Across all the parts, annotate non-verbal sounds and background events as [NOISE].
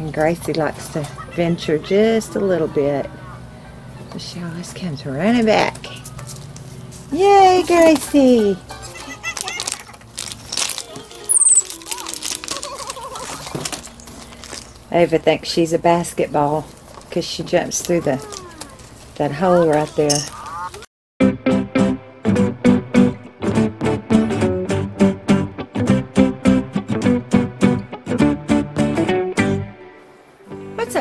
And Gracie likes to venture just a little bit. So she always comes running back. Yay, Gracie! Ava thinks she's a basketball because she jumps through the that hole right there.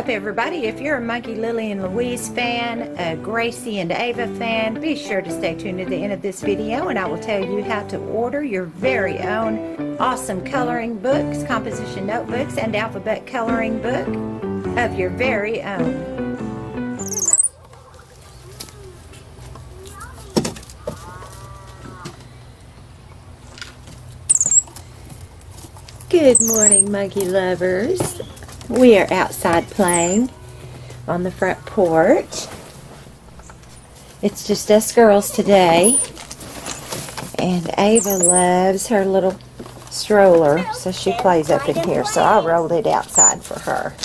Everybody? If you're a Monkey Lillian Louise fan, a Gracie and Ava fan, be sure to stay tuned to the end of this video and I will tell you how to order your very own awesome coloring books, composition notebooks, and alphabet coloring book of your very own. Good morning, monkey lovers. We are outside playing on the front porch. It's just us girls today. And Ava loves her little stroller, so she plays up in here. So I rolled it outside for her.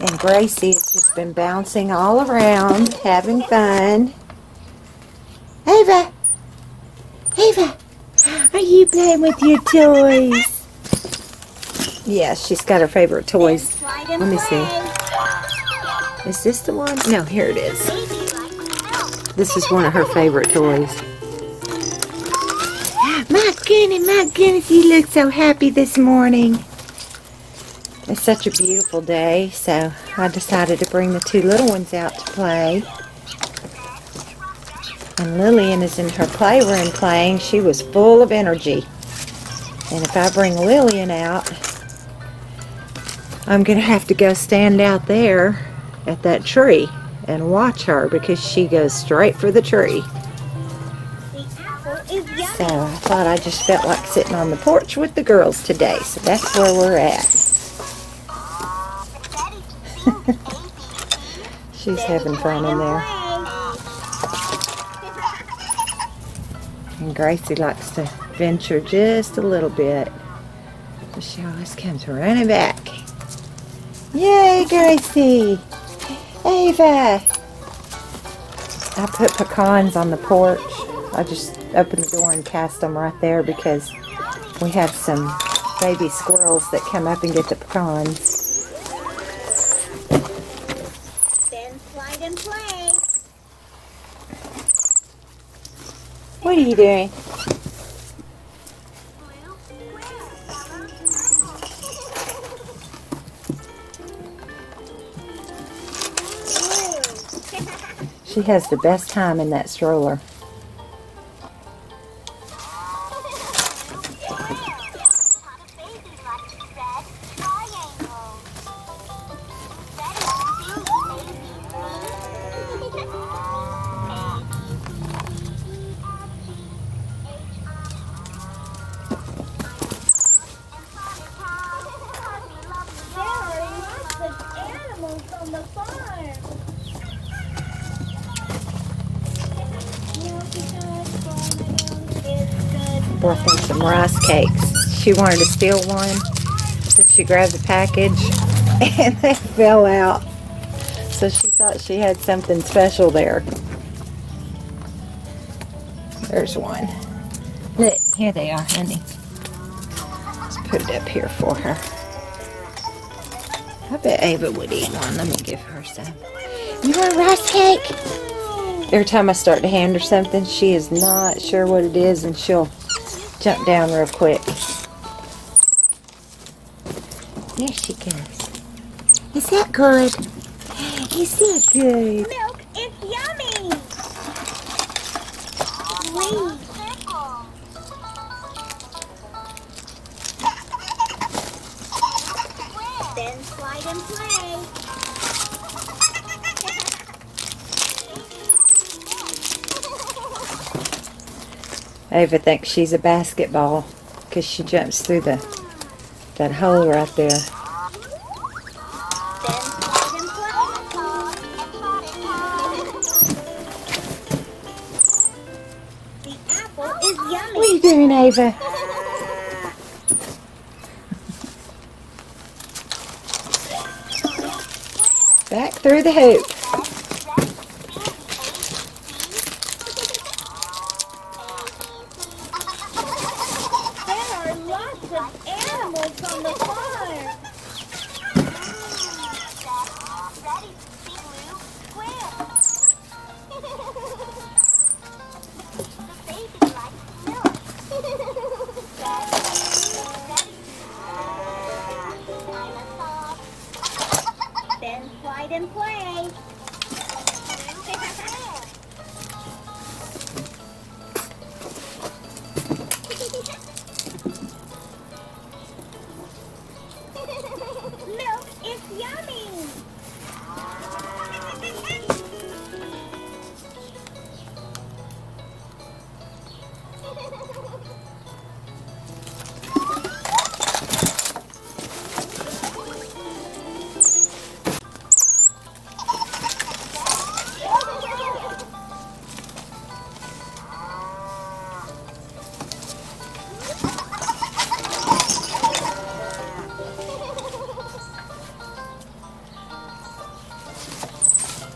And Gracie has just been bouncing all around, having fun. Ava! Ava! Are you playing with your toys? Yeah, she's got her favorite toys. Let me see. Is this the one? No, here it is. This is one of her favorite toys. [GASPS] My goodness, my goodness, you look so happy this morning. It's such a beautiful day, so I decided to bring the two little ones out to play. And Lillian is in her playroom playing. She was full of energy. And if I bring Lillian out, I'm going to have to go stand out there at that tree and watch her because she goes straight for the tree. So I thought I just felt like sitting on the porch with the girls today. So that's where we're at. [LAUGHS] She's having fun in there. And Gracie likes to venture just a little bit. She always comes running back. Yay, Gracie! Ava! I put pecans on the porch. I just opened the door and cast them right there because we have some baby squirrels that come up and get the pecans. Then slide and play. What are you doing? She has the best time in that stroller. The farm. Them some rice cakes. She wanted to steal one, so she grabbed the package [LAUGHS] and they fell out. So she thought she had something special there. There's one. Look, here they are, honey. Let's put it up here for her. I bet Ava would eat one. Let me give her some. You want a rice cake? Every time I start to hand her something, she is not sure what it is and she'll jump down real quick. There she goes. Is that good? [GASPS] Is that good? milk. Ava thinks she's a basketball because she jumps through the that hole right there. Then slide and play. The apple is yummy. What are you doing, Ava? Back through the hoop.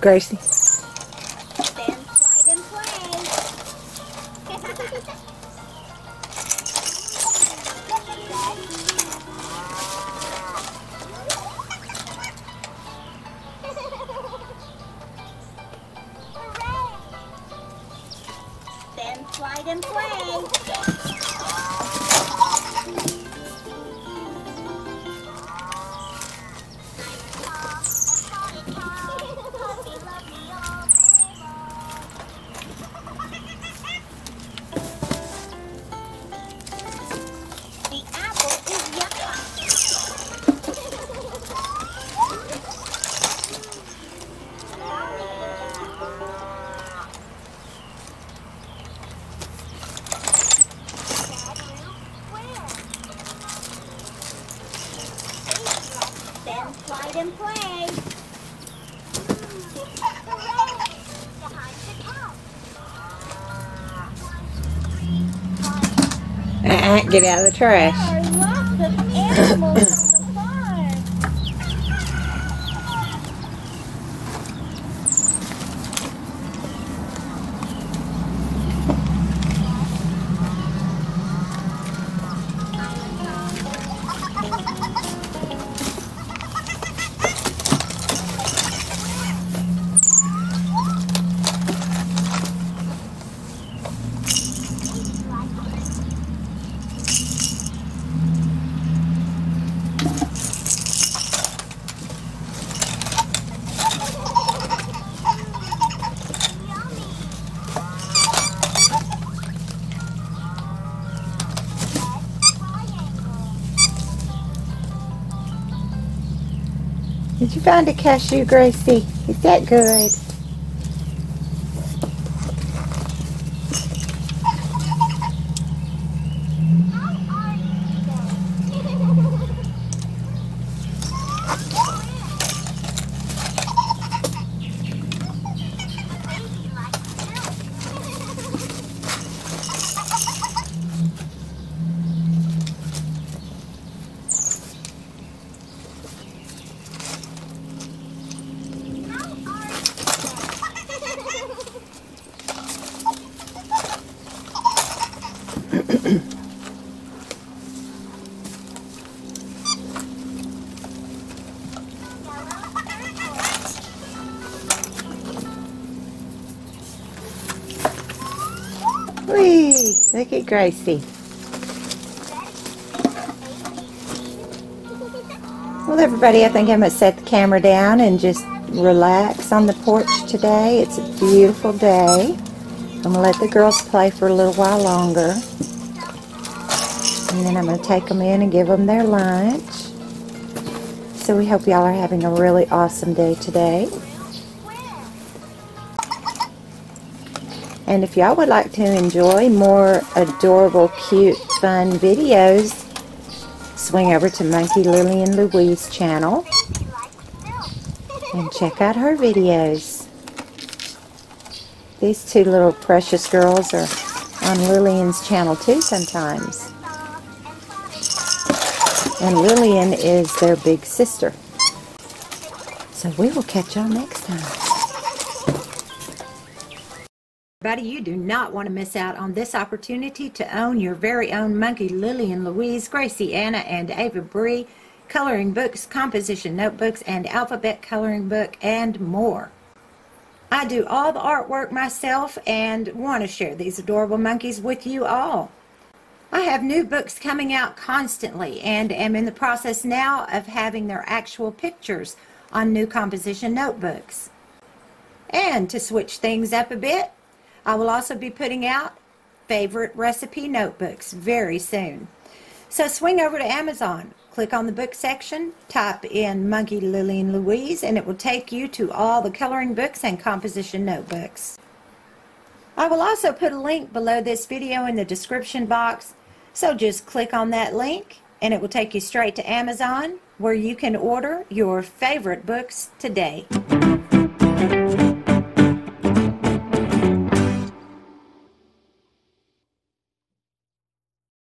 Gracie. Then slide and play. Then slide and play. Get out of the trash. Did you find a cashew, Gracie? Is that good? Whee! Look at Gracie. Well, everybody, I think I'm going to set the camera down and just relax on the porch today. It's a beautiful day. I'm going to let the girls play for a little while longer. And then I'm going to take them in and give them their lunch. So we hope y'all are having a really awesome day today. And if y'all would like to enjoy more adorable, cute, fun videos, swing over to Monkey Lillian Louise channel and check out her videos. These two little precious girls are on Lillian's channel too sometimes. And Lillian is their big sister. So we will catch y'all next time. Everybody, you do not want to miss out on this opportunity to own your very own Monkey Lillian Louise, Gracie Anna, and Ava Bree coloring books, composition notebooks, and alphabet coloring book, and more. I do all the artwork myself and want to share these adorable monkeys with you all. I have new books coming out constantly and am in the process now of having their actual pictures on new composition notebooks. And to switch things up a bit, I will also be putting out favorite recipe notebooks very soon. So swing over to Amazon, click on the book section, type in Monkey Lillian Louise, and it will take you to all the coloring books and composition notebooks. I will also put a link below this video in the description box, so just click on that link and it will take you straight to Amazon where you can order your favorite books today.